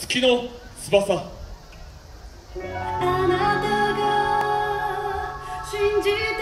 月の翼。あなたが信じて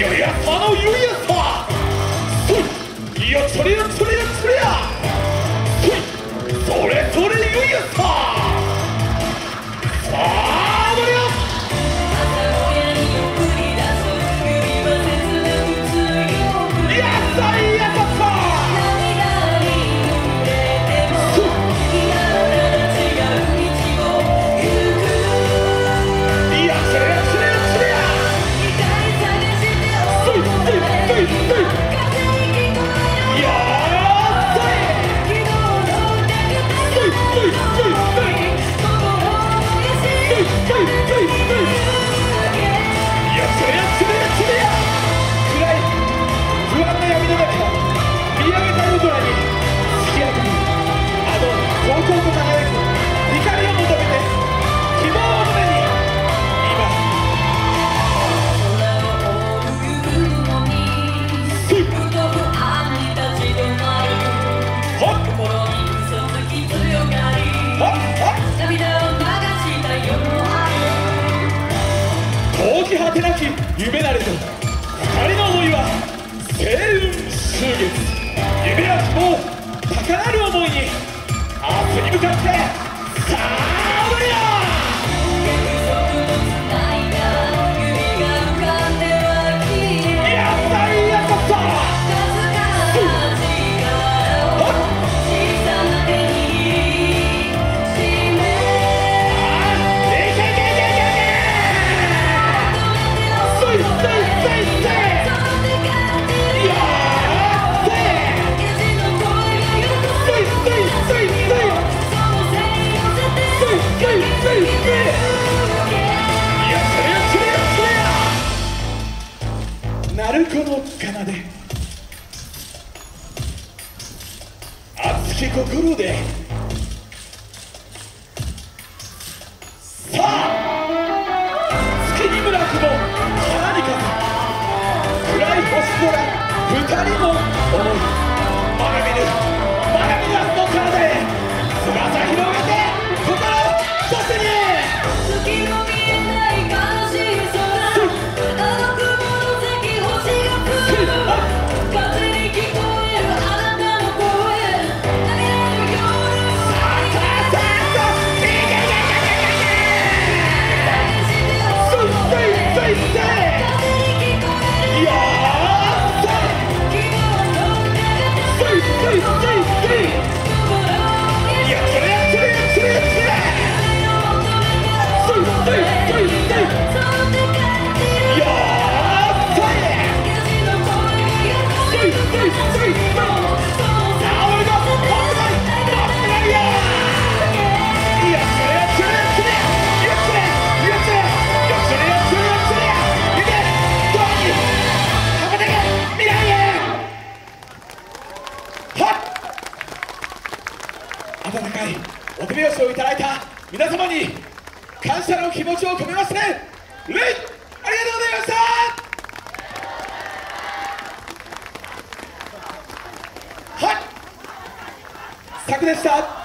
ゆやあのゆやさそいやそれやそれやそれそそれそれ大き果てなき夢なれと2人の思いは青雲終月夢は希望高鳴る思いに。ところで。さあ月に村久保花か風暗い星空二人も思いまだ見ぬまだ見ぬ明日の体へ翼広げて心を一つに。温かいお手拍子をいただいた皆様に感謝の気持ちを込めまして礼ありがとうございました。はい。でした